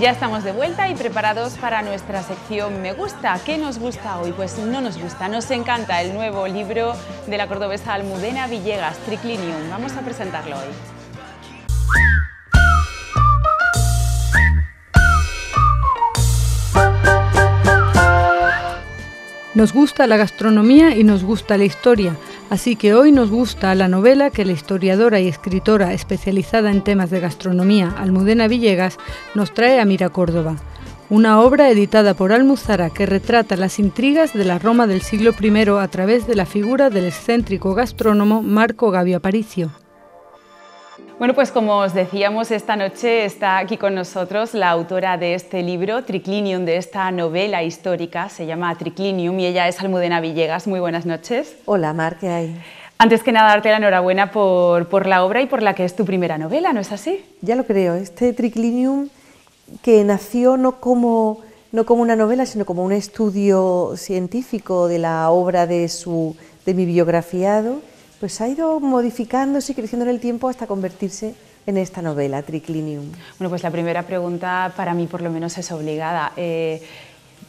Ya estamos de vuelta y preparados para nuestra sección Me gusta. ¿Qué nos gusta hoy? Pues no nos gusta, nos encanta el nuevo libro de la cordobesa Almudena Villegas, Triclinium. Vamos a presentarlo hoy. Nos gusta la gastronomía y nos gusta la historia, así que hoy nos gusta la novela que la historiadora y escritora especializada en temas de gastronomía, Almudena Villegas, nos trae a Mira Córdoba. Una obra editada por Almuzara que retrata las intrigas de la Roma del siglo I a través de la figura del excéntrico gastrónomo Marco Gavio Aparicio. Bueno, pues como os decíamos, esta noche está aquí con nosotros la autora de este libro, Triclinium, de esta novela histórica, se llama Triclinium y ella es Almudena Villegas. Muy buenas noches. Hola, Mar, ¿qué hay? Antes que nada, darte la enhorabuena por, por la obra y por la que es tu primera novela, ¿no es así? Ya lo creo. Este Triclinium que nació no como, no como una novela, sino como un estudio científico de la obra de, su, de mi biografiado, pues ha ido modificándose y creciendo en el tiempo hasta convertirse en esta novela, Triclinium. Bueno, pues la primera pregunta para mí por lo menos es obligada. Eh,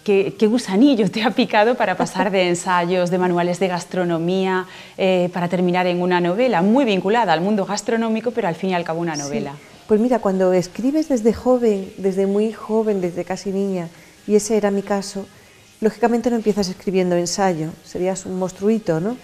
¿qué, gusanillo te ha picado para pasar de ensayos, de manuales de gastronomía, eh, para terminar en una novela muy vinculada al mundo gastronómico, pero al fin y al cabo una novela? Pues mira, cuando escribes desde joven, desde muy joven, desde casi niña, y ese era mi caso, lógicamente no empiezas escribiendo ensayo, serías un monstruito, ¿no?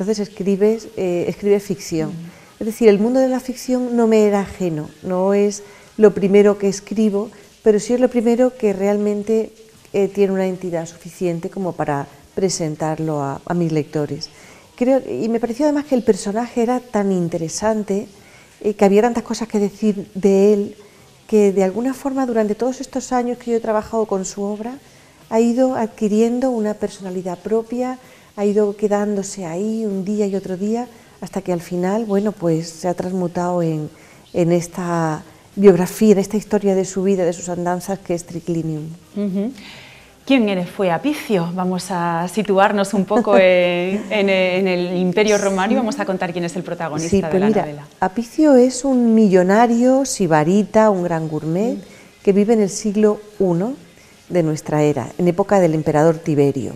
Entonces escribes, eh, escribe ficción. Es decir, el mundo de la ficción no me era ajeno, no es lo primero que escribo, pero sí es lo primero que realmente eh, tiene una entidad suficiente como para presentarlo a, mis lectores. Creo, y me pareció además que el personaje era tan interesante, eh, que había tantas cosas que decir de él, que de alguna forma durante todos estos años que yo he trabajado con su obra, ha ido adquiriendo una personalidad propia, ha ido quedándose ahí un día y otro día hasta que al final, bueno, pues se ha transmutado en, esta biografía, en esta historia de su vida, de sus andanzas, que es Triclinium. ¿Quién fue Apicio? Vamos a situarnos un poco en, el Imperio Romano y vamos a contar quién es el protagonista sí, de pues la mira, novela. Apicio es un millonario sibarita, un gran gourmet, que vive en el siglo I de nuestra era, en época del emperador Tiberio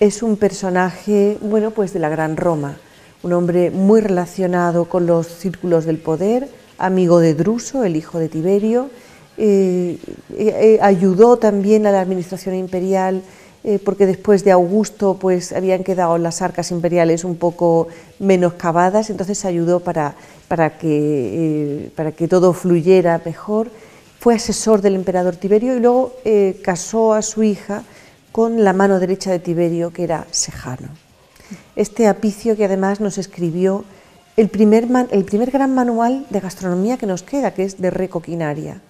es un personaje, bueno, pues de la Gran Roma, un hombre muy relacionado con los círculos del poder, amigo de Druso, el hijo de Tiberio, eh, eh, eh, ayudó también a la administración imperial porque después de Augusto pues habían quedado las arcas imperiales un poco menos cavadas, entonces ayudó para, para, que, para que todo fluyera mejor. Fue asesor del emperador Tiberio y luego casó a su hija con la mano derecha de Tiberio, que era Sejano. Este apicio que además nos escribió el primer, el primer gran manual de gastronomía que nos queda, que es de Recoquinaria.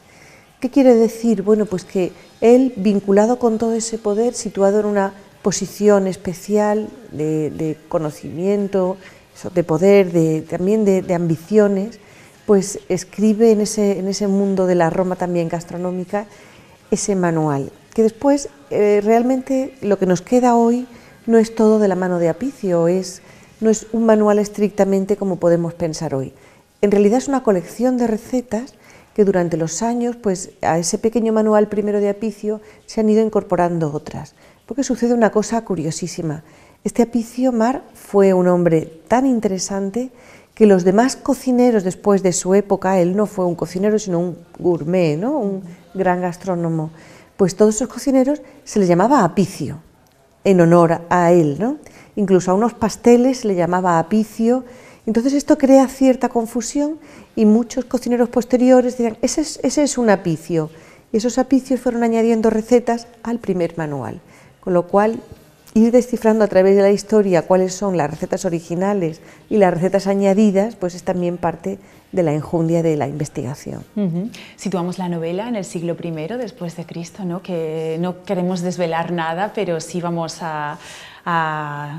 ¿Qué quiere decir? Bueno, pues que él, vinculado con todo ese poder, situado en una posición especial de, conocimiento, de poder, de, también de, ambiciones, pues escribe en ese, en ese mundo de la Roma también gastronómica ese manual que después eh, realmente lo que nos queda hoy no es todo de la mano de Apicio, es, no es un manual estrictamente como podemos pensar hoy. En realidad es una colección de recetas que durante los años, pues a ese pequeño manual primero de Apicio se han ido incorporando otras, porque sucede una cosa curiosísima. Este Apicio Mar fue un hombre tan interesante que los demás cocineros después de su época, él no fue un cocinero sino un gourmet, ¿no? un gran gastrónomo, pues todos esos cocineros se les llamaba apicio, en honor a él, ¿no? Incluso a unos pasteles se le llamaba apicio. Entonces esto crea cierta confusión y muchos cocineros posteriores dirán, ese es, ese es un apicio. Y esos apicios fueron añadiendo recetas al primer manual, con lo cual ir descifrando a través de la historia cuáles son las recetas originales y las recetas añadidas, pues es también parte de la enjundia de la investigación. Situamos la novela en el siglo I después de Cristo, ¿no? que no queremos desvelar nada, pero sí vamos a,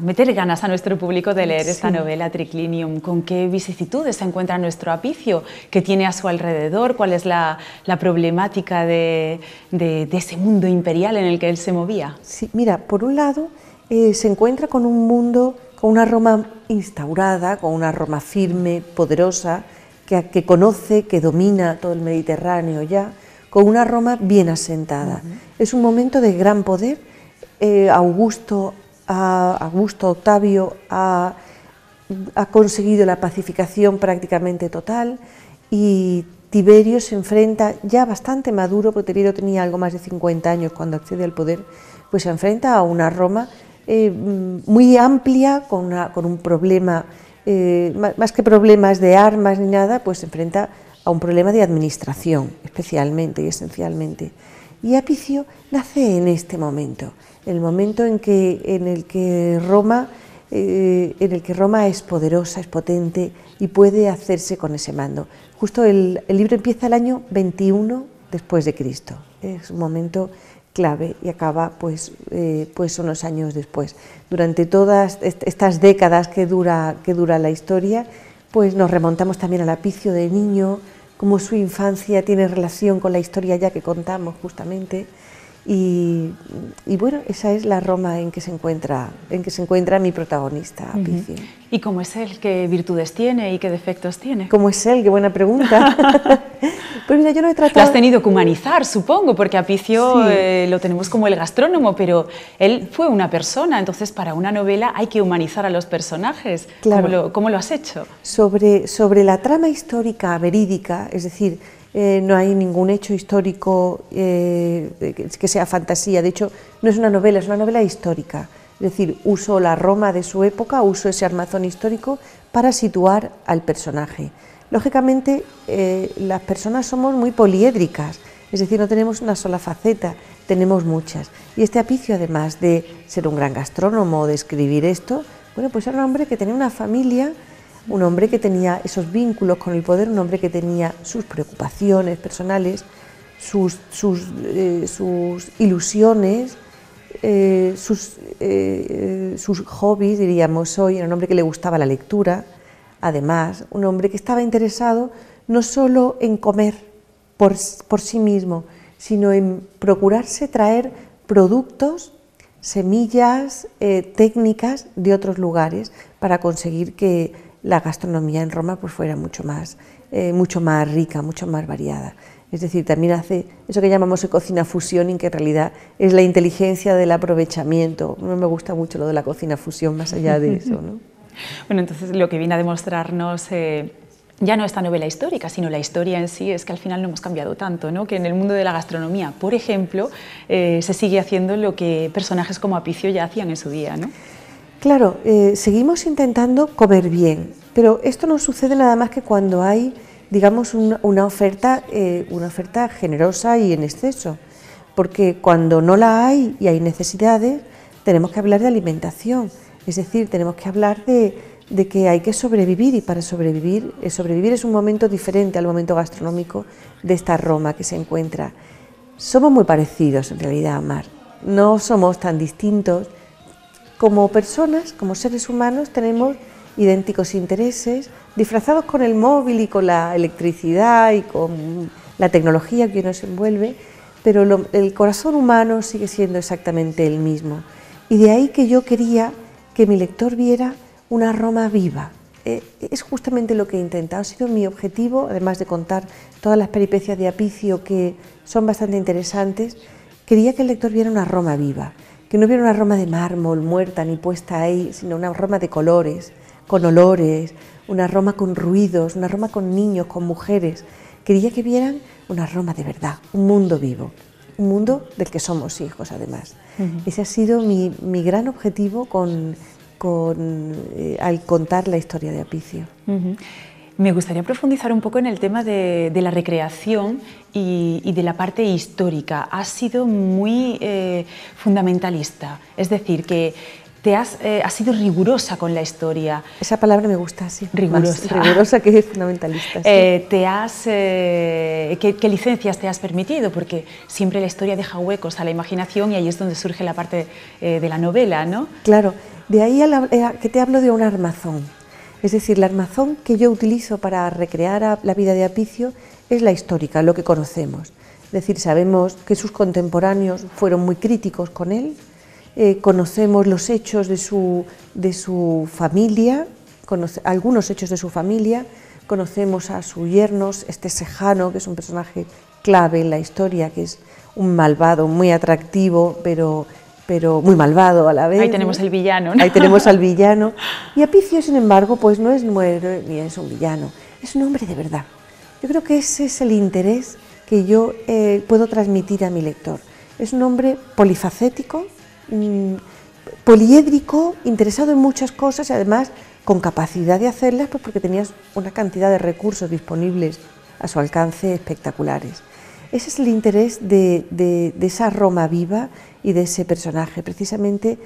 meter ganas a nuestro público de leer esta novela Triclinium, con qué vicisitudes se encuentra nuestro apicio, qué tiene a su alrededor, cuál es la, problemática de, ese mundo imperial en el que él se movía. Sí, mira, por un lado eh, se encuentra con un mundo, con una Roma instaurada, con una Roma firme, poderosa, que, conoce, que domina todo el Mediterráneo ya, con una Roma bien asentada. Es un momento de gran poder. Eh, Augusto, Augusto Octavio ha, conseguido la pacificación prácticamente total y Tiberio se enfrenta, ya bastante maduro, porque Tiberio tenía algo más de 50 años cuando accede al poder, pues se enfrenta a una Roma eh, muy amplia, con, un problema, eh, más que problemas de armas ni nada, pues se enfrenta a un problema de administración, especialmente y esencialmente. Y Apicio nace en este momento, en el momento en, que, en el que Roma eh, el que Roma es poderosa, es potente y puede hacerse con ese mando. Justo el, libro empieza el año 21 después de Cristo. Es un momento clave y acaba pues, eh, pues unos años después. Durante todas estas décadas que dura, que dura la historia, pues nos remontamos también al apicio de niño, cómo su infancia tiene relación con la historia ya que contamos justamente. Y, bueno, esa es la Roma en que se encuentra, en que se encuentra mi protagonista, Apicio. ¿Y cómo es él? ¿Qué virtudes tiene y qué defectos tiene? ¿Cómo es él? Qué buena pregunta. pues mira, yo no he tratado... Lo has tenido que humanizar, supongo, porque Apicio eh, lo tenemos como el gastrónomo, pero él fue una persona, entonces para una novela hay que humanizar a los personajes. Claro. ¿Cómo lo, has hecho? Sobre, sobre la trama histórica verídica, es decir, eh, no hay ningún hecho histórico eh, que sea fantasía, de hecho no es una novela, es una novela histórica, es decir, uso la Roma de su época, uso ese armazón histórico para situar al personaje. Lógicamente eh, las personas somos muy poliédricas, es decir, no tenemos una sola faceta, tenemos muchas. Y este apicio, además de ser un gran gastrónomo, de escribir esto, bueno, pues era un hombre que tenía una familia un hombre que tenía esos vínculos con el poder, un hombre que tenía sus preocupaciones personales, sus, sus, eh, ilusiones, eh, sus, eh, sus hobbies, diríamos hoy, era un hombre que le gustaba la lectura, además, un hombre que estaba interesado no solo en comer por, por sí mismo, sino en procurarse traer productos, semillas, técnicas de otros lugares para conseguir que la gastronomía en Roma pues fuera mucho más, eh, mucho más rica, mucho más variada. Es decir, también hace eso que llamamos cocina fusión y que en realidad es la inteligencia del aprovechamiento. No me gusta mucho lo de la cocina fusión más allá de eso. ¿no? bueno, entonces lo que viene a demostrarnos eh, ya no esta novela histórica, sino la historia en sí, es que al final no hemos cambiado tanto, ¿no? que en el mundo de la gastronomía, por ejemplo, eh, se sigue haciendo lo que personajes como Apicio ya hacían en su día. ¿no? Claro, eh, seguimos intentando comer bien, pero esto no sucede nada más que cuando hay, digamos, una, oferta, eh, una oferta generosa y en exceso, porque cuando no la hay y hay necesidades, tenemos que hablar de alimentación, es decir, tenemos que hablar de, que hay que sobrevivir y para sobrevivir, eh, sobrevivir es un momento diferente al momento gastronómico de esta Roma que se encuentra. Somos muy parecidos en realidad, Mar, no somos tan distintos como personas, como seres humanos, tenemos idénticos intereses, disfrazados con el móvil y con la electricidad y con la tecnología que nos envuelve, pero el corazón humano sigue siendo exactamente el mismo. Y de ahí que yo quería que mi lector viera una Roma viva. Eh, es justamente lo que he intentado, ha sido mi objetivo, además de contar todas las peripecias de Apicio que son bastante interesantes, quería que el lector viera una Roma viva que no hubiera una Roma de mármol muerta ni puesta ahí, sino una Roma de colores, con olores, una Roma con ruidos, una Roma con niños, con mujeres. Quería que vieran una Roma de verdad, un mundo vivo, un mundo del que somos hijos además. Ese ha sido mi, gran objetivo con, eh, al contar la historia de Apicio. Me gustaría profundizar un poco en el tema de, la recreación y, de la parte histórica. Has sido muy eh, fundamentalista, es decir, que te has, eh, sido rigurosa con la historia. Esa palabra me gusta, sí. Rigurosa. rigurosa que es fundamentalista. Eh, te has, ¿qué, licencias te has permitido? Porque siempre la historia deja huecos a la imaginación y ahí es donde surge la parte de la novela, ¿no? Claro, de ahí a que te hablo de un armazón. Es decir, la armazón que yo utilizo para recrear la vida de Apicio es la histórica, lo que conocemos. Es decir, sabemos que sus contemporáneos fueron muy críticos con él, eh, conocemos los hechos de su, de su familia, algunos hechos de su familia, conocemos a su yerno, este Sejano, que es un personaje clave en la historia, que es un malvado muy atractivo, pero, pero muy malvado a la vez. Ahí tenemos el villano. Ahí tenemos al villano. Y Apicio, sin embargo, pues no es nuevo ni es un villano, es un hombre de verdad. Yo creo que ese es el interés que yo eh, puedo transmitir a mi lector. Es un hombre polifacético, mm, poliédrico, interesado en muchas cosas y además con capacidad de hacerlas pues porque tenías una cantidad de recursos disponibles a su alcance espectaculares. Ese es el interés de, esa Roma viva y de ese personaje, precisamente,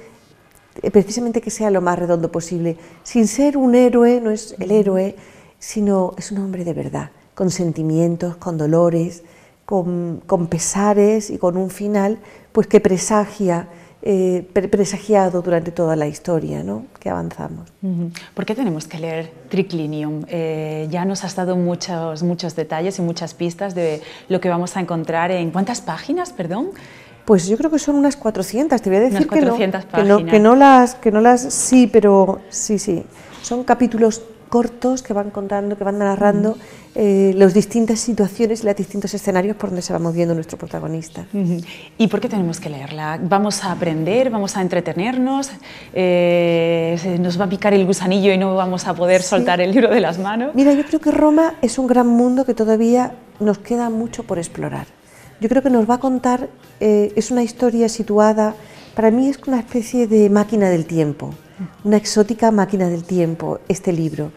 eh, precisamente que sea lo más redondo posible, sin ser un héroe, no es el héroe, sino es un hombre de verdad, con sentimientos, con dolores, con, con pesares y con un final pues que presagia eh, presagiado durante toda la historia ¿no? que avanzamos. ¿Por qué tenemos que leer Triclinium? Eh, ya nos has dado muchos, muchos detalles y muchas pistas de lo que vamos a encontrar en cuántas páginas, perdón. Pues yo creo que son unas 400, te voy a decir que, no, que, no, que, no, las, que no las, sí, pero sí, sí, son capítulos cortos que van contando, que van narrando eh, las distintas situaciones y los distintos escenarios por donde se va moviendo nuestro protagonista. ¿Y por qué tenemos que leerla? ¿Vamos a aprender? ¿Vamos a entretenernos? Eh, ¿Nos va a picar el gusanillo y no vamos a poder soltar el libro de las manos? Mira, yo creo que Roma es un gran mundo que todavía nos queda mucho por explorar. Yo creo que nos va a contar, eh, es una historia situada, para mí es una especie de máquina del tiempo una exótica máquina del tiempo, este libro.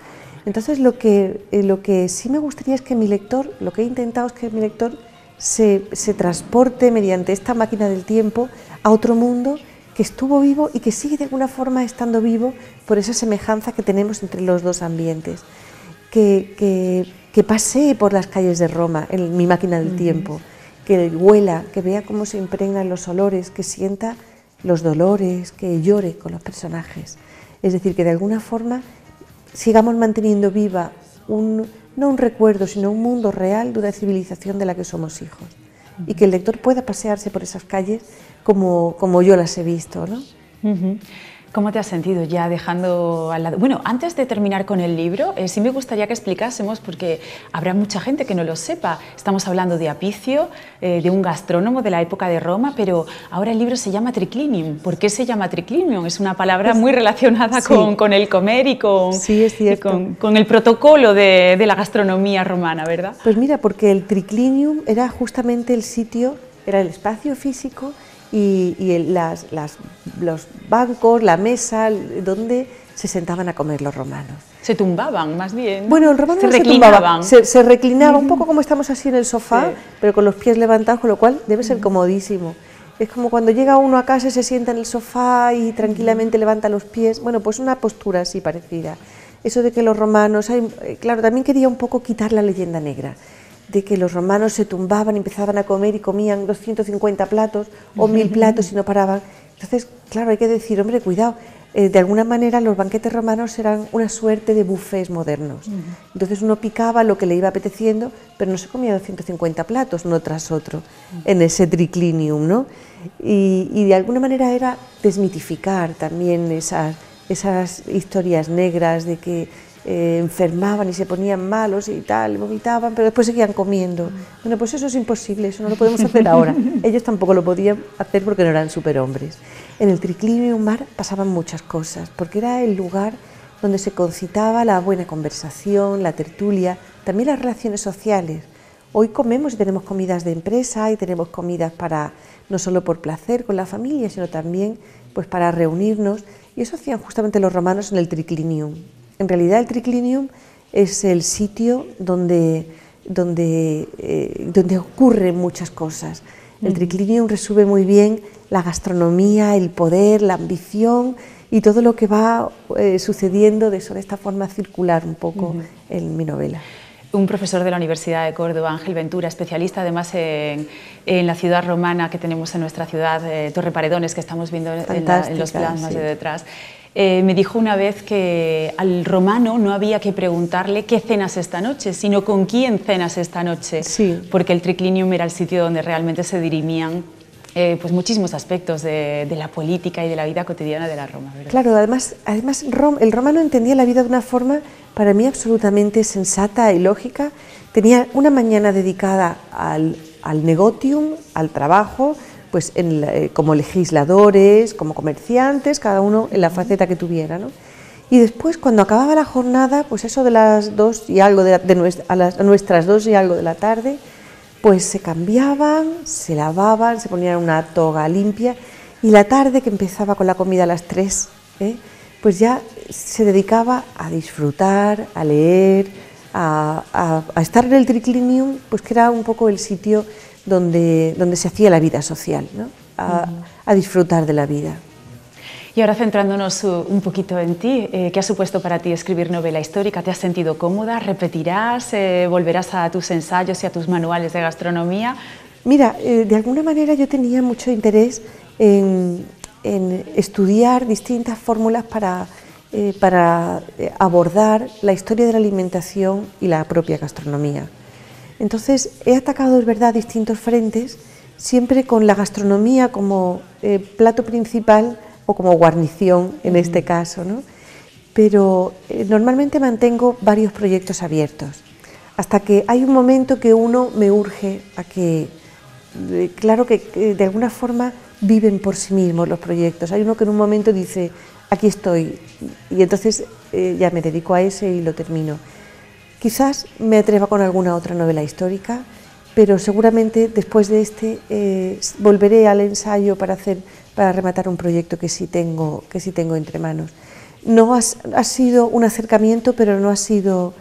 Entonces lo que, eh, lo que sí me gustaría es que mi lector, lo que he intentado es que mi lector se, se transporte mediante esta máquina del tiempo a otro mundo que estuvo vivo y que sigue de alguna forma estando vivo por esa semejanza que tenemos entre los dos ambientes. Que, que, que pasee por las calles de Roma en mi máquina del tiempo, que huela, que vea cómo se impregnan los olores, que sienta los dolores, que llore con los personajes. Es decir, que de alguna forma sigamos manteniendo viva un, no un recuerdo, sino un mundo real de una civilización de la que somos hijos. Y que el lector pueda pasearse por esas calles como, como yo las he visto. ¿no? ¿Cómo te has sentido ya dejando al lado? Bueno, antes de terminar con el libro, eh, sí me gustaría que explicásemos, porque habrá mucha gente que no lo sepa. Estamos hablando de Apicio, eh, de un gastrónomo de la época de Roma, pero ahora el libro se llama Triclinium. ¿Por qué se llama Triclinium? Es una palabra muy relacionada con, con, el comer y con, sí, es con, con, el protocolo de, de la gastronomía romana, ¿verdad? Pues mira, porque el Triclinium era justamente el sitio, era el espacio físico y, las, los bancos, la mesa, donde se sentaban a comer los romanos. Se tumbaban, más bien. Bueno, los romanos se, reclinaban. Se, reclinaba un poco como estamos así en el sofá, pero con los pies levantados, con lo cual debe ser comodísimo. Es como cuando llega uno a casa y se sienta en el sofá y tranquilamente levanta los pies. Bueno, pues una postura así parecida. Eso de que los romanos, eh, claro, también quería un poco quitar la leyenda negra de que los romanos se tumbaban, empezaban a comer y comían 250 platos o mil platos y no paraban. Entonces, claro, hay que decir, hombre, cuidado, eh, de alguna manera los banquetes romanos eran una suerte de buffets modernos. Entonces uno picaba lo que le iba apeteciendo, pero no se comía 250 platos uno tras otro en ese triclinium, ¿no? Y, y, de alguna manera era desmitificar también esas, esas historias negras de que eh, enfermaban y se ponían malos y tal, vomitaban, pero después seguían comiendo. Bueno, pues eso es imposible, eso no lo podemos hacer ahora. Ellos tampoco lo podían hacer porque no eran superhombres. En el Triclinium Mar pasaban muchas cosas, porque era el lugar donde se concitaba la buena conversación, la tertulia, también las relaciones sociales. Hoy comemos y tenemos comidas de empresa y tenemos comidas para no solo por placer con la familia, sino también pues para reunirnos y eso hacían justamente los romanos en el Triclinium. En realidad el triclinium es el sitio donde, donde, eh, donde ocurren muchas cosas. El triclinium resume muy bien la gastronomía, el poder, la ambición y todo lo que va eh, sucediendo de esta forma circular un poco en mi novela. Un profesor de la Universidad de Córdoba, Ángel Ventura, especialista además en, la ciudad romana que tenemos en nuestra ciudad, eh, Torre Paredones, que estamos viendo en, los planos de detrás. Eh, me dijo una vez que al romano no había que preguntarle qué cenas esta noche, sino con quién cenas esta noche, sí. porque el triclinium era el sitio donde realmente se dirimían eh, pues muchísimos aspectos de, la política y de la vida cotidiana de la Roma. Claro, además, además el romano entendía la vida de una forma para mí absolutamente sensata y lógica. Tenía una mañana dedicada al, al negotium, al trabajo, pues eh, como legisladores, como comerciantes, cada uno en la faceta que tuviera. ¿no? Y después, cuando acababa la jornada, pues eso de las dos y algo de, a, las, a nuestras dos y algo de la tarde, pues se cambiaban, se lavaban, se ponían una toga limpia y la tarde que empezaba con la comida a las tres, ¿eh? pues ya se dedicaba a disfrutar, a leer, a, estar en el triclinium, pues que era un poco el sitio donde, donde se hacía la vida social, ¿no? a disfrutar de la vida. Y ahora centrándonos un poquito en ti, eh, ¿qué ha supuesto para ti escribir novela histórica? ¿Te has sentido cómoda? ¿Repetirás? Eh, ¿Volverás a tus ensayos y a tus manuales de gastronomía? Mira, eh, de alguna manera yo tenía mucho interés en, estudiar distintas fórmulas para, para abordar la historia de la alimentación y la propia gastronomía. Entonces he atacado, es verdad, distintos frentes, siempre con la gastronomía como plato principal o como guarnición en este caso, ¿no? pero eh, normalmente mantengo varios proyectos abiertos, hasta que hay un momento que uno me urge a que, eh, claro que, de alguna forma viven por sí mismos los proyectos, hay uno que en un momento dice, aquí estoy, y entonces eh, ya me dedico a ese y lo termino. Quizás me atreva con alguna otra novela histórica, pero seguramente después de este volveré al ensayo para hacer para rematar un proyecto que sí tengo, que sí tengo entre manos. No ha, sido un acercamiento, pero no ha sido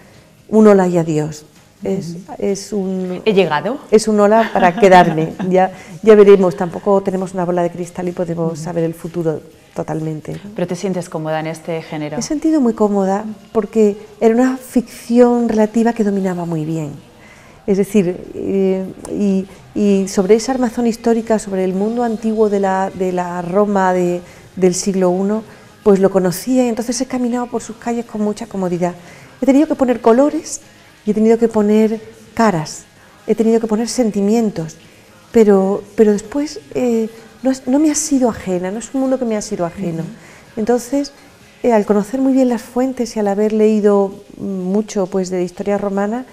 un hola y adiós. Es, es, un... ¿He llegado? Es un hola para quedarme. ya, ya veremos, tampoco tenemos una bola de cristal y podemos saber el futuro totalmente. ¿Pero te sientes cómoda en este género? he sentido muy cómoda porque era una ficción relativa que dominaba muy bien es decir, eh, y, sobre esa armazón histórica, sobre el mundo antiguo de la, de la Roma del siglo I, pues lo conocía y entonces he caminado por sus calles con mucha comodidad. He tenido que poner colores y he tenido que poner caras, he tenido que poner sentimientos, pero, pero después eh, no, me ha sido ajena, no es un mundo que me ha sido ajeno. Entonces, eh, al conocer muy bien las fuentes y al haber leído mucho pues, de historia romana,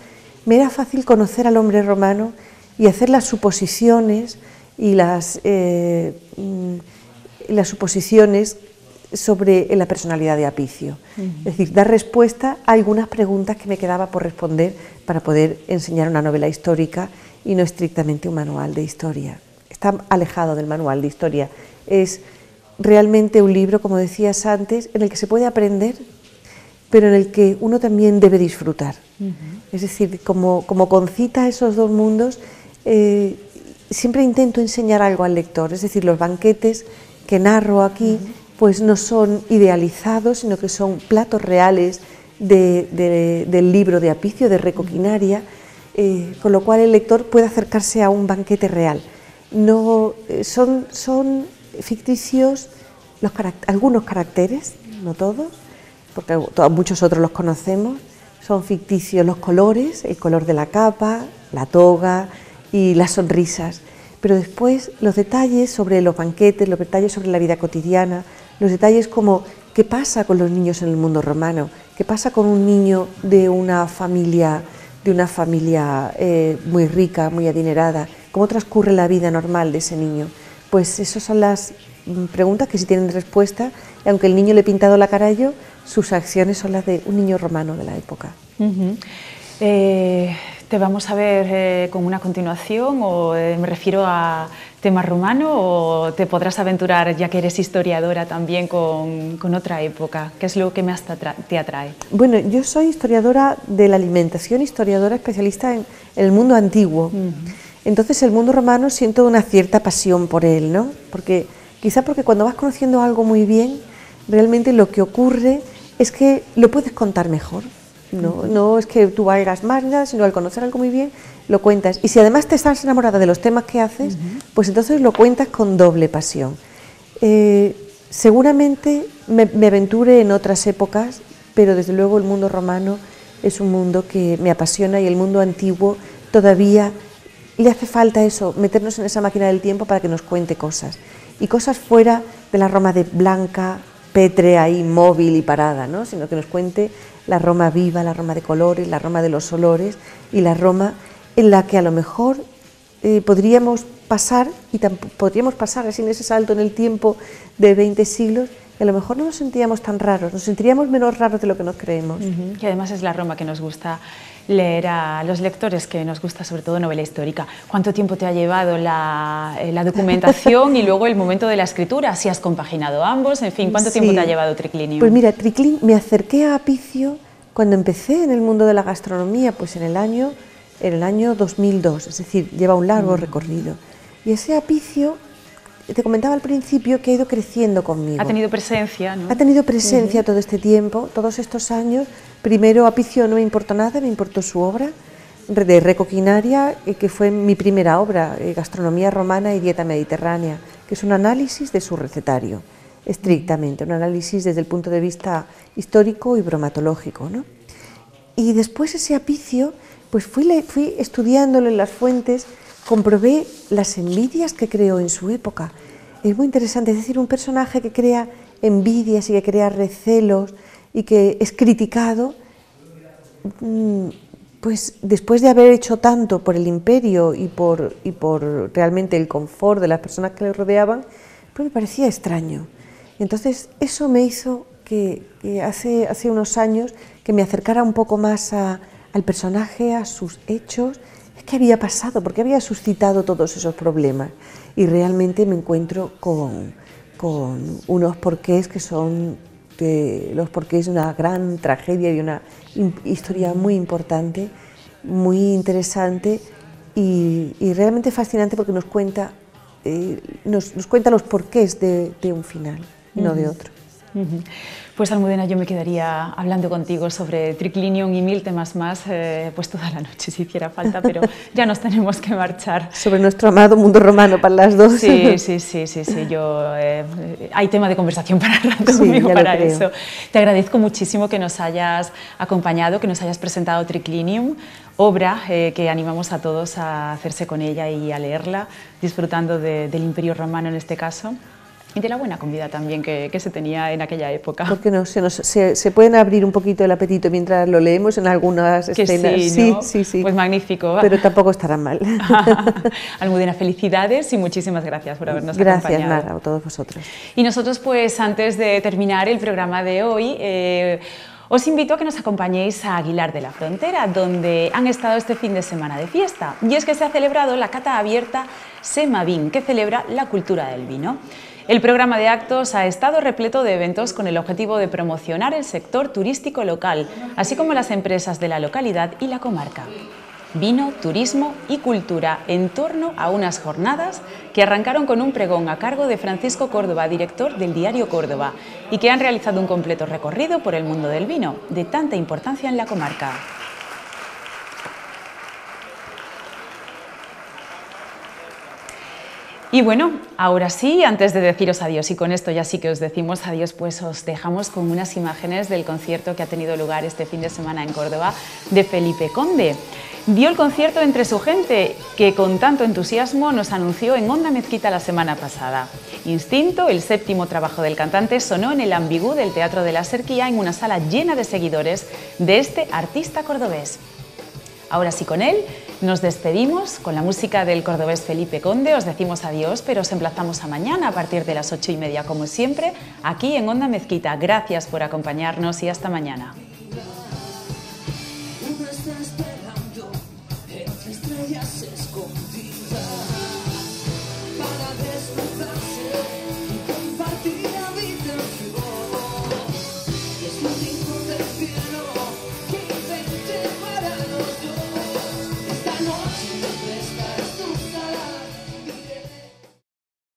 me era fácil conocer al hombre romano y hacer las suposiciones y las, eh, mm, las suposiciones sobre la personalidad de Apicio. Es decir, dar respuesta a algunas preguntas que me quedaba por responder para poder enseñar una novela histórica y no estrictamente un manual de historia. Está alejado del manual de historia. Es realmente un libro, como decías antes, en el que se puede aprender pero en el que uno también debe disfrutar. Es decir, como, como concita esos dos mundos, eh, siempre intento enseñar algo al lector, es decir, los banquetes que narro aquí, pues no son idealizados, sino que son platos reales del libro de Apicio, de Recoquinaria, eh, con lo cual el lector puede acercarse a un banquete real. No, eh, son, son ficticios los algunos caracteres, no todos, porque muchos otros los conocemos, son ficticios los colores, el color de la capa, la toga y las sonrisas, pero después los detalles sobre los banquetes, los detalles sobre la vida cotidiana, los detalles como qué pasa con los niños en el mundo romano, qué pasa con un niño de una familia, de una familia eh, muy rica, muy adinerada, cómo transcurre la vida normal de ese niño. Pues esas son las mm, preguntas que sí tienen respuesta, y aunque el niño le he pintado la cara ello, sus acciones son las de un niño romano de la época. Eh, ¿Te vamos a ver eh, con una continuación o me refiero a tema romano o te podrás aventurar, ya que eres historiadora, también con, con otra época? ¿Qué es lo que más te atrae? Bueno, yo soy historiadora de la alimentación, historiadora especialista en, el mundo antiguo. Entonces el mundo romano siento una cierta pasión por él, ¿no? Porque quizá porque cuando vas conociendo algo muy bien, realmente lo que ocurre es que lo puedes contar mejor. No, no es que tú valgas más nada, sino al conocer algo muy bien, lo cuentas. Y si además te estás enamorada de los temas que haces, pues entonces lo cuentas con doble pasión. Eh, seguramente me, me, aventure en otras épocas, pero desde luego el mundo romano es un mundo que me apasiona y el mundo antiguo todavía le hace falta eso, meternos en esa máquina del tiempo para que nos cuente cosas. Y cosas fuera de la Roma de blanca, pétrea, inmóvil y parada, ¿no? sino que nos cuente la Roma viva, la Roma de colores, la Roma de los olores y la Roma en la que a lo mejor eh, podríamos pasar, y podríamos pasar en ese salto en el tiempo de 20 siglos, y a lo mejor no nos sentíamos tan raros, nos sentiríamos menos raros de lo que nos creemos. Y además es la Roma que nos gusta leer a los lectores, que nos gusta sobre todo novela histórica. ¿Cuánto tiempo te ha llevado la, eh, documentación y luego el momento de la escritura? Si has compaginado ambos, en fin, ¿cuánto tiempo te ha llevado Triclinio? Pues mira, Triclin, me acerqué a Apicio cuando empecé en el mundo de la gastronomía, pues en el año, en el año 2002, es decir, lleva un largo mm. recorrido. Y ese Apicio te comentaba al principio que ha ido creciendo conmigo. Ha tenido presencia, ¿no? Ha tenido presencia todo este tiempo, todos estos años. Primero Apicio no me importó nada, me importó su obra de Recoquinaria, eh, que fue mi primera obra, eh, Gastronomía Romana y Dieta Mediterránea, que es un análisis de su recetario, estrictamente, un análisis desde el punto de vista histórico y bromatológico. ¿no? Y después ese Apicio, pues fui, fui estudiándolo en las fuentes comprobé las envidias que creó en su época. Es muy interesante, es decir, un personaje que crea envidias y que crea recelos y que es criticado, mm, pues después de haber hecho tanto por el imperio y por, y por realmente el confort de las personas que le rodeaban, pues me parecía extraño. Entonces eso me hizo que, hace, hace unos años que me acercara un poco más al personaje, a sus hechos, ¿Qué había pasado? ¿Por qué había suscitado todos esos problemas? Y realmente me encuentro con, con unos porqués que son de, los porqués de una gran tragedia y una historia muy importante, muy interesante y, realmente fascinante porque nos cuenta, eh, nos, cuenta los porqués de, un final, no de otro. Pues Almudena, yo me quedaría hablando contigo sobre triclinium y mil temas más, eh, pues toda la noche si hiciera falta, pero ya nos tenemos que marchar. Sobre nuestro amado mundo romano para las dos. Sí, sí, sí, sí, sí. Yo, eh, hay tema de conversación para rato conmigo para eso. Te agradezco muchísimo que nos hayas acompañado, que nos hayas presentado Triclinium, obra eh, que animamos a todos a hacerse con ella y a leerla, disfrutando del Imperio Romano en este caso y de la buena comida también que, que se tenía en aquella época. Porque no, se, nos, se, se, pueden abrir un poquito el apetito mientras lo leemos en algunas escenas. Sí, sí, sí, Pues magnífico. Pero tampoco estará mal. Almudena, felicidades y muchísimas gracias por habernos gracias, acompañado. Gracias, Nara, a todos vosotros. Y nosotros, pues antes de terminar el programa de hoy, eh, os invito a que nos acompañéis a Aguilar de la Frontera, donde han estado este fin de semana de fiesta. Y es que se ha celebrado la cata abierta Semavín, que celebra la cultura del vino. El programa de actos ha estado repleto de eventos con el objetivo de promocionar el sector turístico local, así como las empresas de la localidad y la comarca. Vino, turismo y cultura en torno a unas jornadas que arrancaron con un pregón a cargo de Francisco Córdoba, director del diario Córdoba, y que han realizado un completo recorrido por el mundo del vino, de tanta importancia en la comarca. Y bueno, ahora sí, antes de deciros adiós, y con esto ya sí que os decimos adiós, pues os dejamos con unas imágenes del concierto que ha tenido lugar este fin de semana en Córdoba de Felipe Conde. Dio el concierto entre su gente, que con tanto entusiasmo nos anunció en Onda Mezquita la semana pasada. Instinto, el séptimo trabajo del cantante, sonó en el ambigú del Teatro de la Serquía en una sala llena de seguidores de este artista cordobés. Ahora sí con él, nos despedimos con la música del cordobés Felipe Conde, os decimos adiós, pero os emplazamos a mañana a partir de las ocho y media, como siempre, aquí en Onda Mezquita. Gracias por acompañarnos y hasta mañana.